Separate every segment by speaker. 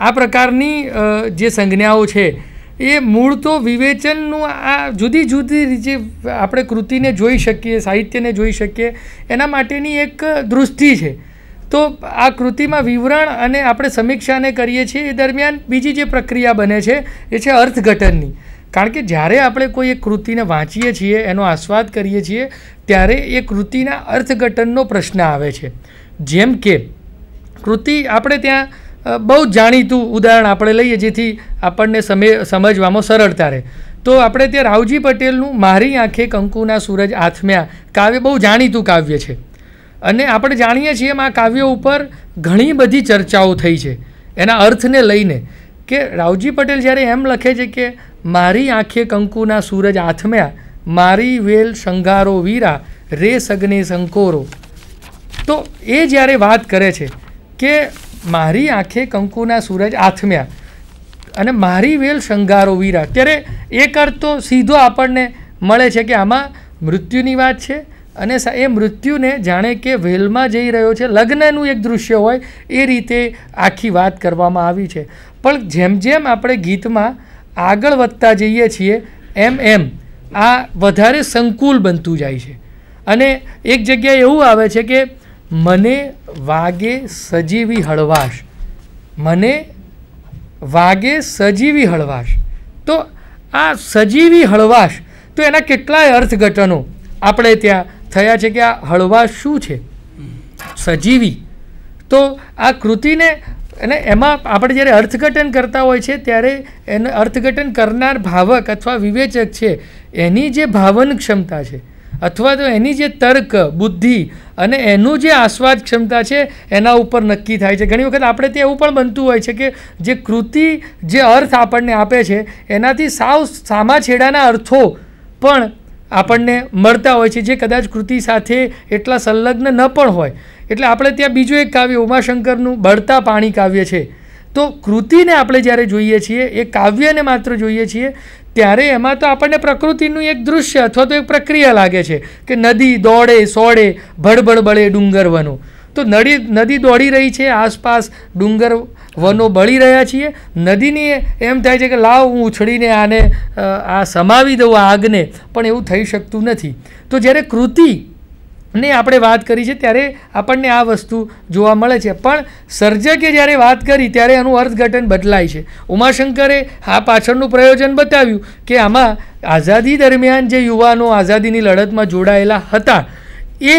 Speaker 1: આ પ્રકારની જે સંજ્ઞાઓ છે, એ મૂળ તો વિવેચનનું આ જુદી જુદી રીતે આપણે કૃતિને જોઈ શકીએ, સાહિત્યને જોઈ શકીએ, એના માટેની એક દૃષ્ટિ છે. તો આ કૃતિમાં વિવરણ અને આપણે સમીક્ષાને કરીએ છીએ, એ દરમિયાન બીજી જે પ્રક્રિયા બને છે, એ છે અર્થઘટનની. કારણ કે જ્યારે આપણે કોઈ એક કૃતિને વાંચીએ છીએ, એનો આસ્વાદ કરીએ છીએ, ત્યારે એ કૃતિના અર્થઘટનનો પ્રશ્ન આવે છે. જેમ કે, કૃતિ આપણે ત્યાં બહુ જાણીતું ઉદાહરણ આપણે લઈએ જેથી આપણને સમજવામાં સરળતા રહે. તો આપણે ત્યાં રાવજી પટેલનું મારી આંખે કંકુના સૂરજ આથમ્યા. કાવ્ય બહુ જાણીતું કાવ્ય છે. અને આપણે જાણીએ છીએ એમ આ કાવ્યો ઉપર ઘણી બધી ચર્ચાઓ થઈ છે. એના અર્થને લઈને કે રાવજી પટેલ જ્યારે એમ લખે છે કે મારી આંખે કંકુના સૂરજ આથમ્યા, મારી વેલ શંગારો વીરા, રે સગને સંકોરો. તો એ જ્યારે વાત કરે છે કે મારી આંખે કંકુના સૂરજ આથમ્યા અને મારી વેલ શંગારો વીરા. ત્યારે એક અર્થ તો સીધો આપણને મળે છે કે આમાં મૃત્યુની વાત છે અને એ મૃત્યુને જાણે કે વેલમાં જઈ રહ્યો છે. લગ્નનું એક દૃશ્ય હોય એ રીતે આખી વાત કરવામાં આવી છે. પણ જેમ જેમ આપણે ગીતમાં આગળ વધતા જઈએ છીએ, એમ એમ આ વધારે સંકુલ બનતું જાય છે. અને એક જગ્યાએ એવું આવે છે કે મને વાગે સજીવી હળવાશ. મને વાગે સજીવી હળવાશ. તો આ સજીવી હળવાશ, તો એના કેટલાય અર્થઘટનો આપણે ત્યાં થયા છે કે આ હળવાશ શું છે? સજીવી. તો આ કૃતિને અને એમાં આપણે જ્યારે અર્થઘટન કરતા હોય છે, ત્યારે એને અર્થઘટન કરનાર ભાવક અથવા વિવેચક છે, એની જે ભાવન ક્ષમતા છે અથવા તો એની જે તર્ક, બુદ્ધિ અને એનું જે આસ્વાદ ક્ષમતા છે, એના ઉપર નક્કી થાય છે. ઘણી વખત આપણે ત્યાં એવું પણ બનતું હોય છે કે જે કૃતિ, જે અર્થ આપણને આપે છે, એનાથી સાવ સામા છેડાના અર્થો પણ આપણને મળતા હોય છે, જે કદાચ કૃતિ સાથે એટલા સંલગ્ન ન પણ હોય. એટલે આપણે ત્યાં બીજું એક કાવ્ય, ઉમાશંકરનું બળતા પાણી કાવ્ય છે. તો કૃતિને આપણે જ્યારે જોઈએ છીએ, એ કાવ્યને માત્ર જોઈએ છીએ ત્યારે એમાં તો આપણને પ્રકૃતિનું એક દૃશ્ય અથવા તો એક પ્રક્રિયા લાગે છે કે નદી દોડે, સોડે, ભડભડ બળે ડુંગર વનો. તો નદી નદી દોડી રહી છે, આસપાસ ડુંગર વનો બળી રહ્યા છીએ. નદીની એમ થાય છે કે લાવ, હું ઉછળીને આને આ સમાવી દઉં આગને, પણ એવું થઈ શકતું નથી. તો જ્યારે કૃતિ ની આપણે વાત કરી છે ત્યારે આપણને આ વસ્તુ જોવા મળે છે. પણ સર્જકે જ્યારે વાત કરી ત્યારે એનું અર્થઘટન બદલાય છે. ઉમાશંકરે આ પાછળનું પ્રયોજન બતાવ્યું કે આમાં આઝાદી દરમિયાન જે યુવાનો આઝાદીની લડતમાં જોડાયેલા હતા, એ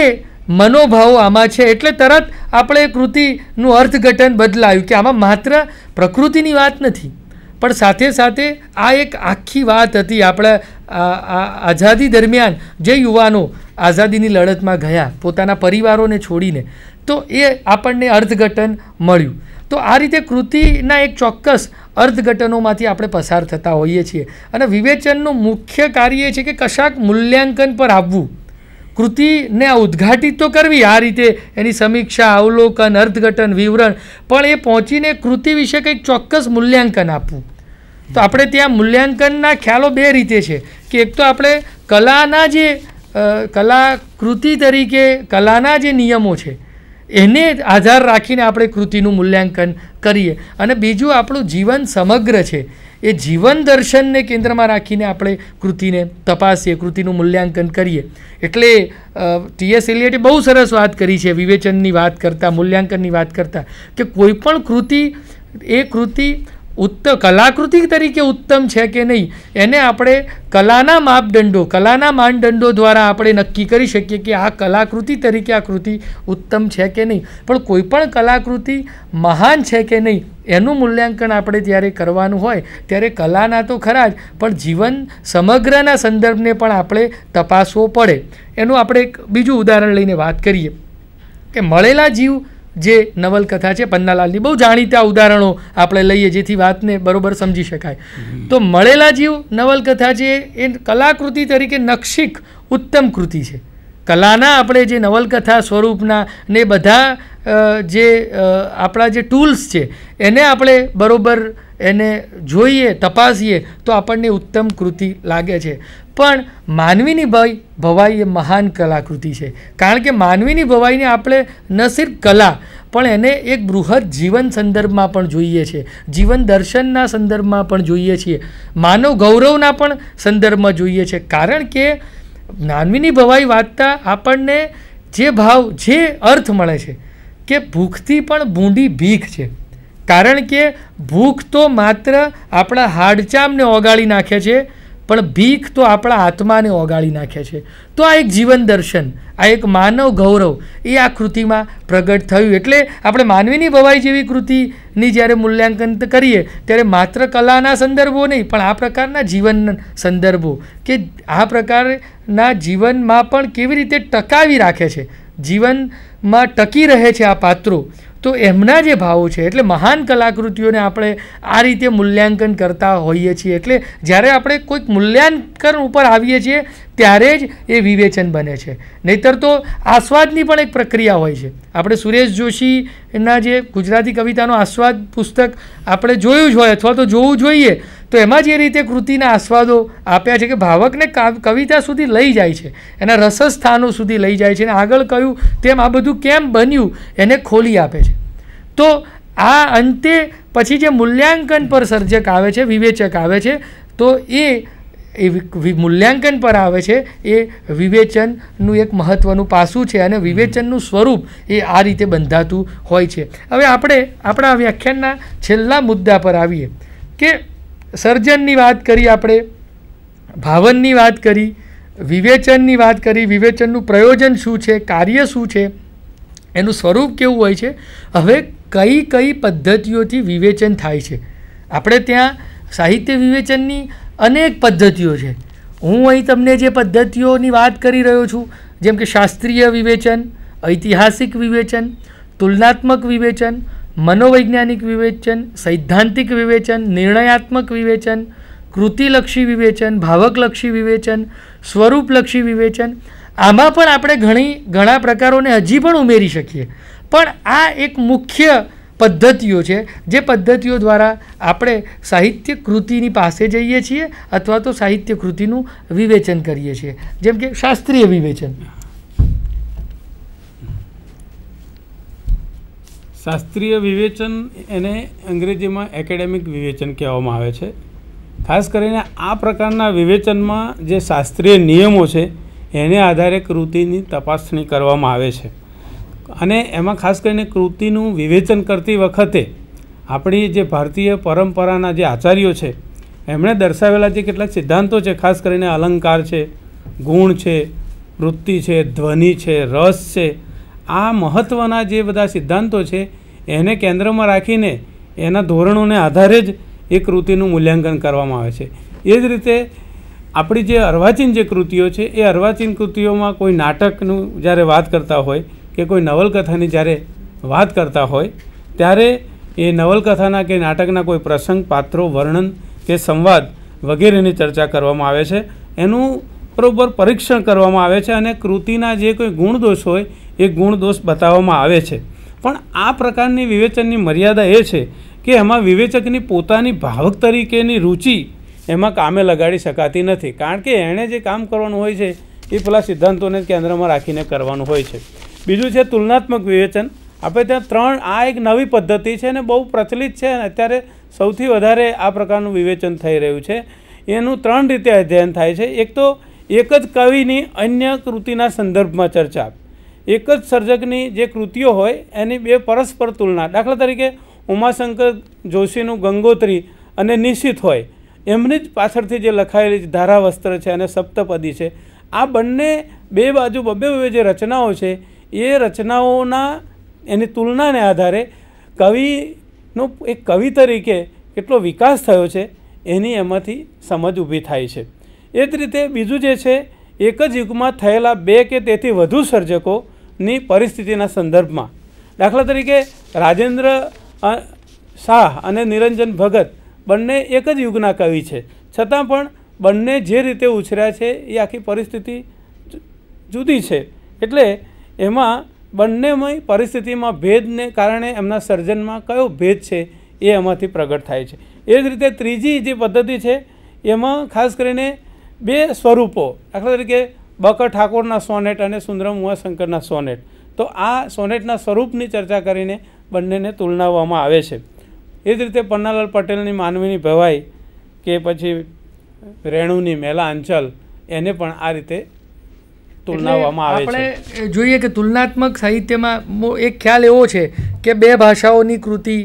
Speaker 1: મનોભાવો આમાં છે. એટલે તરત આપણે કૃતિનું અર્થઘટન બદલાયું કે આમાં માત્ર પ્રકૃતિની વાત નથી. પણ સાથે સાથે આ એક આખી વાત હતી આપણા આઝાદી દરમિયાન જે યુવાનો આઝાદીની લડતમાં ગયા, પોતાના પરિવારોને છોડીને, તો એ આપણને અર્થઘટન મળ્યું. તો આ રીતે કૃતિના એક ચોક્કસ અર્થઘટનોમાંથી આપણે પસાર થતા હોઈએ છીએ. અને વિવેચનનું મુખ્ય કાર્ય એ છે કે કશાક મૂલ્યાંકન પર આવવું. કૃતિને ઉદ્ઘાટિત તો કરવી આ રીતે એની સમીક્ષા, અવલોકન, અર્થઘટન, વિવરણ, પણ એ પહોંચીને કૃતિ વિશે કંઈક ચોક્કસ મૂલ્યાંકન આપવું. તો આપણે ત્યાં મૂલ્યાંકનના ખ્યાલો બે રીતે છે. કે એક તો આપણે કલાના જે કલાકૃતિ તરીકે કલાના જે નિયમો છે, એને આધાર રાખીને આપણે કૃતિનું મૂલ્યાંકન કરીએ. અને બીજું આપણું જીવન સમગ્ર છે. એ જીવન દર્શનને કેન્દ્રમાં રાખીને આપણે કૃતિને તપાસીએ, કૃતિનું મૂલ્યાંકન કરીએ. એટલે ટીએસ એલિયટે બહુ સરસ વાત કરી છે, વિવેચનની વાત કરતાં, મૂલ્યાંકનની વાત કરતાં, કે કોઈ પણ કૃતિ, એ કૃતિ ઉત્તમ કલાકૃતિ તરીકે ઉત્તમ છે કે નહીં, એને આપણે કલાના માપદંડો, કલાના માનદંડો દ્વારા આપણે નક્કી કરી શકીએ કે આ કલાકૃતિ તરીકે આ કૃતિ ઉત્તમ છે કે નહીં. પણ કોઈપણ કલાકૃતિ મહાન છે કે નહીં, એનું મૂલ્યાંકન આપણે ત્યારે કરવાનું હોય, ત્યારે કલાના તો ખરા જ, પણ જીવન સમગ્રના સંદર્ભને પણ આપણે તપાસવો પડે. એનું આપણે એક બીજું ઉદાહરણ લઈને વાત કરીએ કે મળેલા જીવ જે નવલકથા છે, પન્નાલાલની. બહુ જાણીતા ઉદાહરણો આપણે લઈએ જેથી વાતને બરોબર સમજી શકાય. તો મળેલા જીવ નવલકથા છે, એ કલાકૃતિ તરીકે નક્ષિક ઉત્તમ કૃતિ છે. કલાના આપણે જે નવલકથા સ્વરૂપના ને બધા જે આપણા જે ટૂલ્સ છે, એને આપણે બરાબર એને જોઈએ, તપાસીએ તો આપણને ઉત્તમ કૃતિ લાગે છે. પણ માનવીની ભય, ભવાઈ એ મહાન કલાકૃતિ છે. કારણ કે માનવીની ભવાઈને આપણે ન સિર્ફ કલા, પણ એને એક બૃહદ જીવન સંદર્ભમાં પણ જોઈએ છે. જીવન દર્શનના સંદર્ભમાં પણ જોઈએ છીએ. માનવ ગૌરવના પણ સંદર્ભમાં જોઈએ છે. કારણ કે માનવીની ભવાઈ વાંચતા આપણને જે ભાવ, જે અર્થ મળે છે, કે ભૂખથી પણ ભૂંડી ભીખ છે. કારણ કે ભૂખ તો માત્ર આપણા હાડચામને ઓગાળી નાખે છે, પણ ભીખ તો આપણા આત્માને ઓગાળી નાખે છે. તો આ એક જીવન દર્શન, આ એક માનવ ગૌરવ, એ આ કૃતિમાં પ્રગટ થયું. એટલે આપણે માનવીની ભવાઈ જેવી કૃતિની જ્યારે મૂલ્યાંકન કરીએ, ત્યારે માત્ર કલાના સંદર્ભો નહીં, પણ આ પ્રકારના જીવન સંદર્ભો કે આ પ્રકારના જીવનમાં પણ કેવી રીતે ટકાવી રાખે છે, જીવનમાં ટકી રહે છે આ પાત્રો તો એમના જે ભાવો છે, એટલે મહાન કલાકૃતિઓને આપણે આ રીતે મૂલ્યાંકન કરતા હોઈએ છીએ. એટલે જ્યારે આપણે કોઈક મૂલ્યાંકન ઉપર આવીએ છીએ, ત્યારે જ એ વિવેચન બને છે. નહીતર તો આસ્વાદની પણ એક પ્રક્રિયા હોય છે. આપણે સુરેશ જોશીના જે ગુજરાતી કવિતાનો આસ્વાદ પુસ્તક આપણે જોયું જ હોય અથવા તો જોવું જોઈએ તો એમાં જે રીતે કૃતિના આસ્વાદો આપ્યા છે કે ભાવકને કવિતા સુધી લઈ જાય છે. એના રસસ્થાનો સુધી લઈ જાય છે અને આગળ કહ્યું તેમ આ બધું કેમ બન્યું એને ખોલી આપે છે. તો આ અંતે પછી જે મૂલ્યાંકન પર સર્જક આવે છે, વિવેચક આવે છે, તો એ એ મૂલ્યાંકન પર આવે છે, એ વિવેચનનું એક મહત્ત્વનું પાસું છે અને વિવેચનનું સ્વરૂપ એ આ રીતે બંધાતું હોય છે. હવે આપણે આપણા વ્યાખ્યાનના છેલ્લા મુદ્દા પર આવીએ કે સર્જનની વાત કરી આપણે, ભાવનની વાત કરી, વિવેચનની વાત કરી, વિવેચનનું પ્રયોજન શું છે, કાર્ય શું છે, એનું સ્વરૂપ કેવું હોય છે, હવે કઈ કઈ પદ્ધતિઓથી વિવેચન થાય છે. આપણે ત્યાં સાહિત્ય વિવેચનની અનેક પદ્ધતિઓ છે. હું અહીં તમને જે પદ્ધતિઓની વાત કરી રહ્યો છું, જેમ કે શાસ્ત્રીય વિવેચન, ઐતિહાસિક વિવેચન, તુલનાત્મક વિવેચન મનોવૈજ્ઞાનિક વિવેચન, સૈદ્ધાંતિક વિવેચન, નિર્ણયાત્મક વિવેચન, કૃતિલક્ષી વિવેચન, ભાવકલક્ષી વિવેચન, સ્વરૂપલક્ષી વિવેચન, આમાં પણ આપણે ઘણી, ઘણા પ્રકારોને હજી પણ ઉમેરી શકીએ. પણ આ એક મુખ્ય પદ્ધતિઓ છે, જે પદ્ધતિઓ દ્વારા આપણે સાહિત્ય કૃતિની પાસે જઈએ છીએ અથવા તો સાહિત્ય કૃતિનું વિવેચન કરીએ છીએ. જેમ કે શાસ્ત્રીય વિવેચન.
Speaker 2: શાસ્ત્રીય વિવેચન એને અંગ્રેજીમાં એકેડેમિક વિવેચન કહેવામાં આવે છે. ખાસ કરીને આ પ્રકારના વિવેચનમાં જે શાસ્ત્રીય નિયમો છે, એને આધારે કૃતિની તપાસણી કરવામાં આવે છે. અને એમાં ખાસ કરીને કૃતિનું વિવેચન કરતી વખતે આપણી જે ભારતીય પરંપરાના જે આચાર્યો છે, એમણે દર્શાવેલા જે કેટલાક સિદ્ધાંતો છે, ખાસ કરીને અલંકાર છે, ગુણ છે, વૃત્તિ છે, ધ્વનિ છે, રસ છે આ મહત્ત્વના જે બધા સિદ્ધાંતો છે, એને કેન્દ્રમાં રાખીને એના ધોરણોને આધારે જ એ કૃતિનું મૂલ્યાંકન કરવામાં આવે છે. એ જ રીતે આપણી જે અર્વાચીન જે કૃતિઓ છે, એ અર્વાચીન કૃતિઓમાં કોઈ નાટકનું જ્યારે વાત કરતા હોય કે કોઈ નવલકથાની જ્યારે વાત કરતા હોય, ત્યારે એ નવલકથાના કે નાટકના કોઈ પ્રસંગ, પાત્રો, વર્ણન કે સંવાદ વગેરેની ચર્ચા કરવામાં આવે છે. એનું બરાબર પરીક્ષણ કરવામાં આવે છે અને કૃતિના જે કોઈ ગુણદોષ હોય એ ગુણદોષ બતાવવામાં આવે છે. પણ આ પ્રકારની વિવેચનની મર્યાદા એ છે કે એમાં વિવેચકની પોતાની ભાવક તરીકેની રુચિ એમાં કામે લગાડી શકાતી નથી. કારણ કે એણે જે કામ કરવાનું હોય છે, એ પેલા સિદ્ધાંતોને કેન્દ્રમાં રાખીને કરવાનું હોય છે. બીજું છે તુલનાત્મક વિવેચન. આપણે ત્યાં ત્રણ, આ એક નવી પદ્ધતિ છે અને બહુ પ્રચલિત છે અને અત્યારે સૌથી વધારે આ પ્રકારનું વિવેચન થઈ રહ્યું છે. એનું ત્રણ રીતે અધ્યયન થાય છે. એક તો એક જ કવિની અન્ય કૃતિના સંદર્ભમાં ચર્ચા. એક જ સર્જકની જે કૃતિઓ હોય, એની બે પરસ્પર તુલના. દાખલા તરીકે, ઉમાશંકર જોશીનું ગંગોત્રી અને નિશ્ચિત હોય, એમની જ પાછળથી જે લખાયેલી ધારાવસ્ત્ર છે અને સપ્તપદી છે, આ બંને બે બાજુ બબે બબે જે રચનાઓ છે, એ રચનાઓના, એની તુલનાને આધારે કવિનો એક કવિ તરીકે કેટલો વિકાસ થયો છે, એની એમાંથી સમજ ઊભી થાય છે. એ જ રીતે બીજું જે છે, એક જ યુગમાં થયેલા બે કે તેથી વધુ સર્જકોની પરિસ્થિતિના સંદર્ભમાં. દાખલા તરીકે રાજેન્દ્ર શાહ અને નિરંજન ભગત બંને એક જ યુગના કવિ છે. છતાં પણ બંને જે રીતે ઉછર્યા છે એ આખી પરિસ્થિતિ જુદી છે. એટલે એમાં બંનેમય પરિસ્થિતિમાં ભેદને કારણે એમના સર્જનમાં કયો ભેદ છે એ એમાંથી પ્રગટ થાય છે. એ જ રીતે ત્રીજી જે પદ્ધતિ છે એમાં ખાસ કરીને બે સ્વરૂપો. દાખલા તરીકે બકર ઠાકોરના સોનેટ અને સુંદરમ ઉમાશંકરના સોનેટ. તો આ સોનેટના સ્વરૂપની ચર્ચા કરીને બંનેને તુલનાવવામાં આવે છે. એ જ રીતે પન્નાલાલ પટેલની માનવીની ભવાઈ કે પછી રેણુની મેલા અંચલ, એને પણ આ રીતે તુલનાવવામાં આવે છે.
Speaker 1: આપણે જોઈએ કે તુલનાત્મક સાહિત્યમાં એક ખ્યાલ એવો છે કે બે ભાષાઓની કૃતિ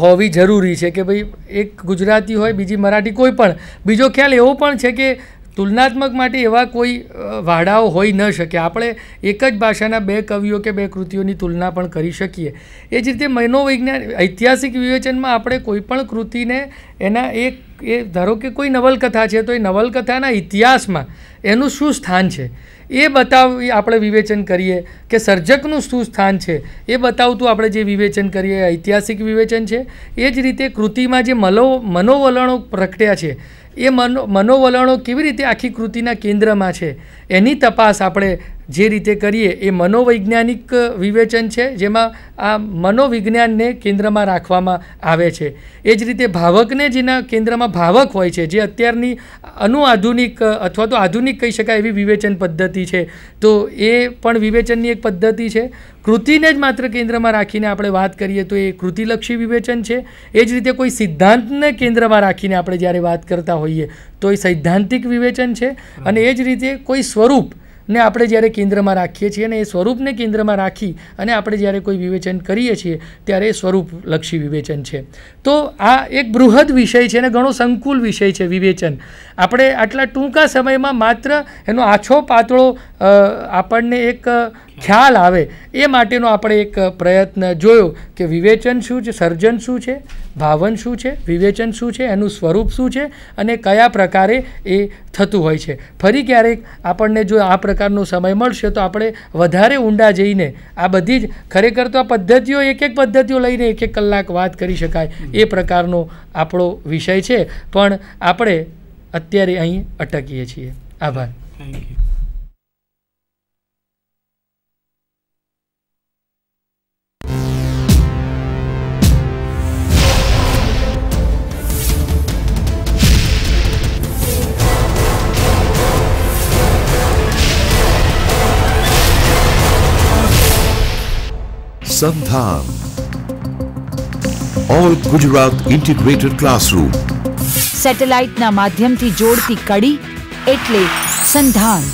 Speaker 1: હોવી જરૂરી છે કે ભાઈ એક ગુજરાતી હોય, બીજી મરાઠી કોઈ પણ. બીજો ખ્યાલ એવો પણ છે કે તુલનાત્મક માટે એવા કોઈ વાડાઓ હોઈ ન શકે. આપણે એક જ ભાષાના બે કવિઓ કે બે કૃતિઓની તુલના પણ કરી શકીએ. એ જ રીતે મનોવૈજ્ઞાન ઐતિહાસિક વિવેચનમાં આપણે કોઈ પણ કૃતિને એના એક, એ ધારો કે કોઈ નવલકથા છે, તો એ નવલકથાના ઇતિહાસમાં એનું શું સ્થાન છે? એ બતાવી આપણે વિવેચન કરીએ કે સર્જકનું શું સ્થાન છે? એ બતાવતું આપણે જે વિવેચન કરીએ ઐતિહાસિક વિવેચન છે. એ જ રીતે કૃતિમાં જે મનો મનોવલણો પ્રગટ્યા છે, એ મનો, મનોવલણો કેવી રીતે આખી કૃતિના કેન્દ્રમાં છે, એની તપાસ આપણે જે રીતે કરીએ એ મનોવૈજ્ઞાનિક વિવેચન છે, જેમાં આ મનોવિજ્ઞાનને કેન્દ્રમાં રાખવામાં આવે છે. એ જ રીતે ભાવકને જેના કેન્દ્રમાં ભાવક હોય છે, જે અત્યારની અનુઆધુનિક અથવા તો આધુનિક કહી શકાય એવી વિવેચન પદ્ધતિ છે. તો એ પણ વિવેચનની એક પદ્ધતિ છે. કૃતિને જ માત્ર કેન્દ્રમાં રાખીને આપણે વાત કરીએ તો એ કૃતિલક્ષી વિવેચન છે. એ જ રીતે કોઈ સિદ્ધાંતને કેન્દ્રમાં રાખીને આપણે જ્યારે વાત કરતા હોઈએ તો એ સૈદ્ધાંતિક વિવેચન છે. અને એ જ રીતે કોઈ સ્વરૂપ ને આપણે જ્યારે કેન્દ્રમાં રાખીએ છીએ અને એ સ્વરૂપને કેન્દ્રમાં રાખી અને આપણે જ્યારે કોઈ વિવેચન કરીએ છીએ, ત્યારે એ સ્વરૂપલક્ષી વિવેચન છે. તો આ એક બૃહદ વિષય છે અને ઘણો સંકુલ વિષય છે વિવેચન. આપણે આટલા ટૂંકા સમયમાં માત્ર એનો આછો પાતળો આપણને એક ખ્યાલ આવે એ માટેનો આપણે એક પ્રયત્ન જોયો કે વિવેચન શું છે, સર્જન શું છે, ભાવન શું છે, વિવેચન શું છે, એનું સ્વરૂપ શું છે અને કયા પ્રકારે એ થતું હોય છે. ફરી ક્યારેક આપણને જો આ પ્રકારનો સમય મળશે તો આપણે વધારે ઊંડા જઈને આ બધી જ ખરેખર તો આ પદ્ધતિઓ એક એક પદ્ધતિઓ લઈને એક એક કલાક વાત કરી શકાય એ પ્રકારનો આપણો વિષય છે. પણ આપણે અત્યારે અહીં અટકીએ છીએ. આભાર.
Speaker 2: Thank you
Speaker 3: Sandhan. All Gujarat Integrated Classroom.
Speaker 4: સેટેલાઇટના માધ્યમથી જોડતી કડી એટલે સંધાન